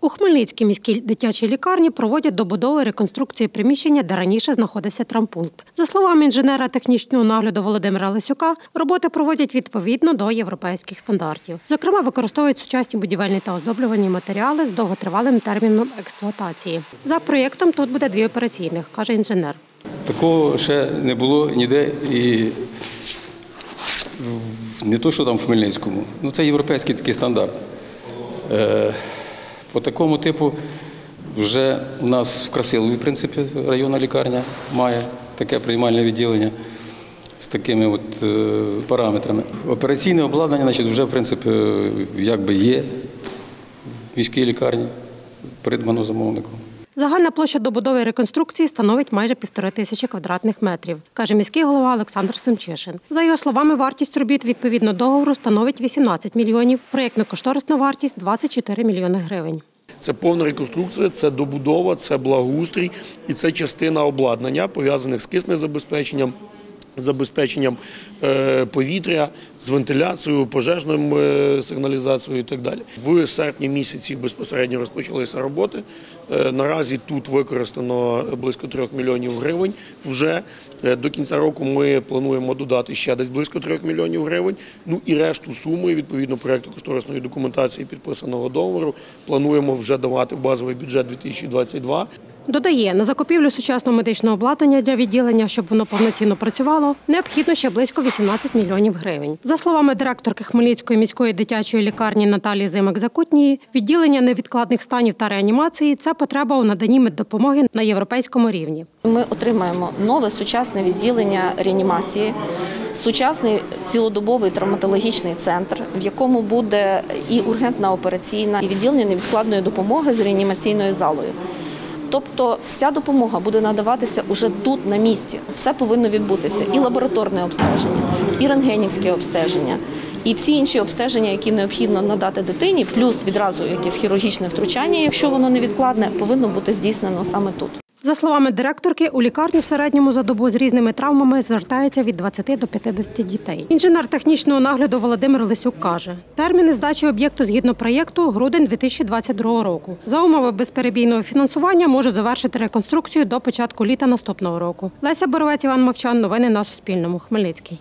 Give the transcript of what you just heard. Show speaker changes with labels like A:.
A: У Хмельницькій міській дитячій лікарні проводять добудову і реконструкцію приміщення, де раніше знаходився травмпункт. За словами інженера технічного нагляду Володимира Лисюка, роботи проводять відповідно до європейських стандартів. Зокрема, використовують сучасні будівельні та оздоблювані матеріали з довготривалим терміном експлуатації. За проєктом тут буде дві операційних, каже інженер.
B: Такого ще не було ніде і не то, що там в Хмельницькому. Ну, це європейський такий стандарт. Е, По такому типу вже у нас в Красилові, в принципі, районна лікарня має таке приймальне відділення з такими от е, параметрами. Операційне обладнання, значить, вже в принципі якби є в міській лікарні, придбано замовником.
A: Загальна площа добудови реконструкції становить майже півтори тисячі квадратних метрів, каже міський голова Олександр Семчишин. За його словами, вартість робіт відповідно договору становить 18 мільйонів, проєктно-кошторисна вартість 24 мільйони гривень.
C: Це повна реконструкція, це добудова, це благоустрій і це частина обладнання, пов'язаних з киснезабезпеченням, забезпеченням е, повітря, з вентиляцією, пожежною е, сигналізацією і так далі. В серпні місяці безпосередньо розпочалися роботи. Е, Наразі тут використано близько 3 мільйонів гривень. Вже до кінця року ми плануємо додати ще десь близько 3 мільйонів гривень. Ну і решту суми відповідно проекту кошторисної документації підписаного договору плануємо вже давати в базовий бюджет 2022.
A: Додає, на закупівлю сучасного медичного обладнання для відділення, щоб воно повноцінно працювало, необхідно ще близько 18 мільйонів гривень. За словами директорки Хмельницької міської дитячої лікарні Наталії Зимак-Закутнії, відділення невідкладних станів та реанімації це потреба у наданні меддопомоги на європейському рівні.
D: Ми отримаємо нове сучасне відділення реанімації, сучасний цілодобовий травматологічний центр, в якому буде і ургентна операційна, і відділення невідкладної допомоги з реанімаційною залою. Тобто вся допомога буде надаватися уже тут на місці. Все повинно відбутися і лабораторне обстеження, і рентгенівське обстеження, і всі інші обстеження, які необхідно надати дитині, плюс відразу якесь хірургічне втручання, якщо воно невідкладне, повинно бути здійснено саме тут.
A: За словами директорки, у лікарню в середньому за добу з різними травмами звертається від 20 до 50 дітей. Інженер технічного нагляду Володимир Лисюк каже, терміни здачі об'єкту згідно проєкту грудень 2022 року. За умови безперебійного фінансування можуть завершити реконструкцію до початку літа наступного року. Леся Боровець, Іван Мовчан. Новини на Суспільному. Хмельницький.